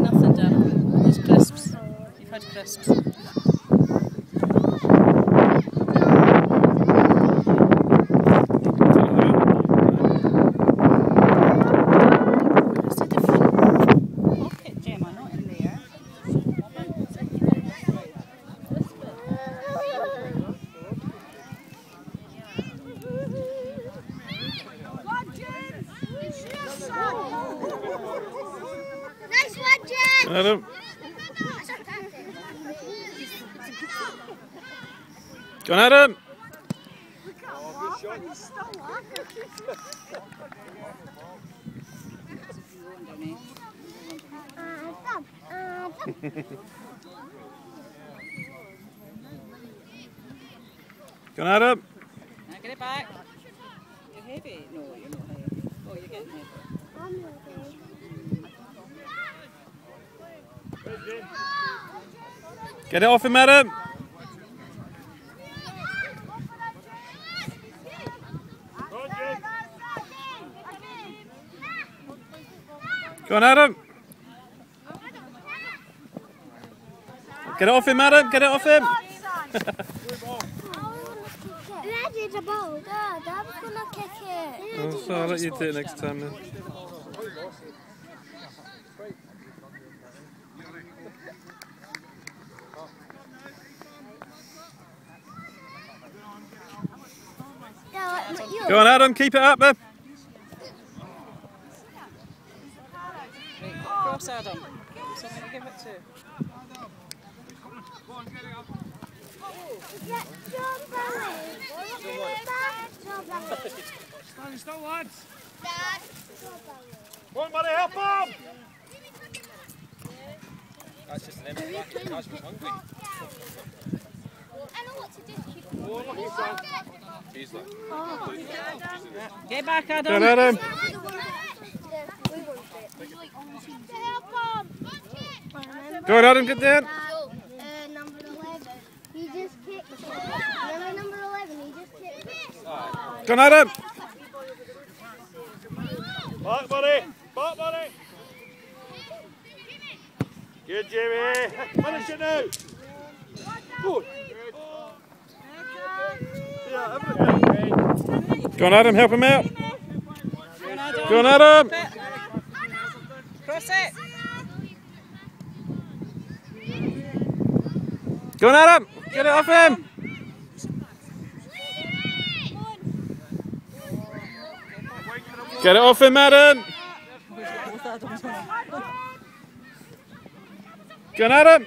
Nothing, darling. Just crisps. You've had crisps. Adam. Go on, Adam. Go on, Adam. Get it back. You're heavy. No, you're not heavy. Oh, you're getting heavy. Get it off him, Adam. Go on, Adam. Get it off him, Adam. Get it off him. Ball. Dad, I'm gonna kick it. Oh, so I'll let you do it next time then. Go on, Adam. Keep it up there. Cross Adam. So I'm going to give it to. Get strawberry. Strawberry. Stand still, lads. Dad. Come on, buddy, help him! That's just an empty bucket. That's what's hungry. He's like, Get back, Go on, Adam. Adam. Go on, Adam. Get down. Number 11. He just kicked. Number 11? He just kicked. Go on, Adam. Back, buddy. Back, buddy. Good, Jamie. Finish it now. Good. Go on, Adam. Help him out. Go on, Adam. Cross it. Go on, Adam. Get it off him. Get it off him, Adam. Go on, Adam.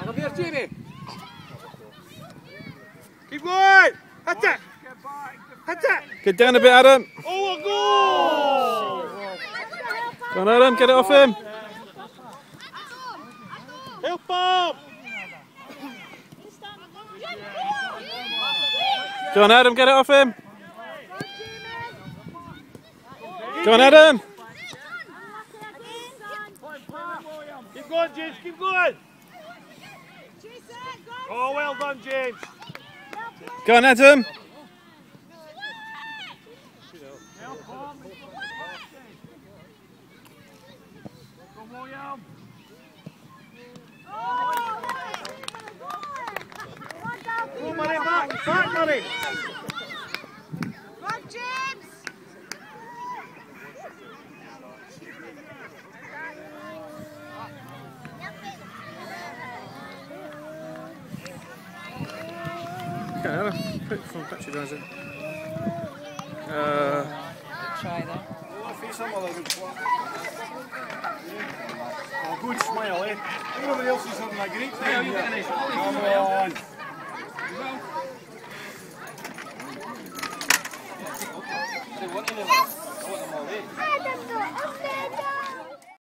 Come here, Jamie. Keep going. Hit it. Hit it. Get down a bit, Adam. Oh, a goal. Go on, Adam. Get it off him. Help him. Go on, Adam. Get it off him. Go on, Adam. Keep going, James. Keep going. Oh, well done, James. Go on, Adam. Back. Back, buddy. From battery. Uh, try that. A good smile, eh? Everybody else is having a great time. Come on.